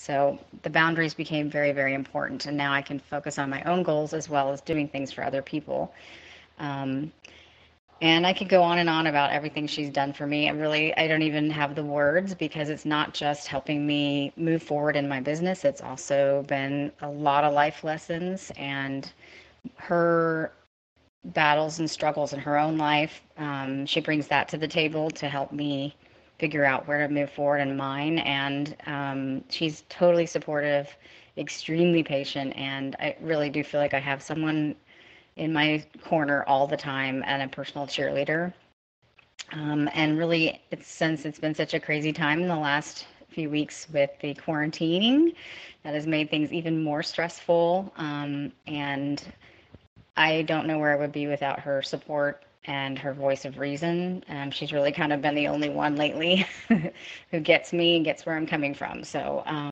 So the boundaries became very, very important. And now I can focus on my own goals as well as doing things for other people. Um, and I could go on and on about everything she's done for me. I really, I don't even have the words because it's not just helping me move forward in my business. It's also been a lot of life lessons and her battles and struggles in her own life. Um, she brings that to the table to help me figure out where to move forward in mine. And um, she's totally supportive, extremely patient, and I really do feel like I have someone in my corner all the time and a personal cheerleader. Um, and really, it's since it's been such a crazy time in the last few weeks with the quarantining that has made things even more stressful. Um, and I don't know where I would be without her support and her voice of reason. Um, she's really kind of been the only one lately who gets me and gets where I'm coming from. So, um,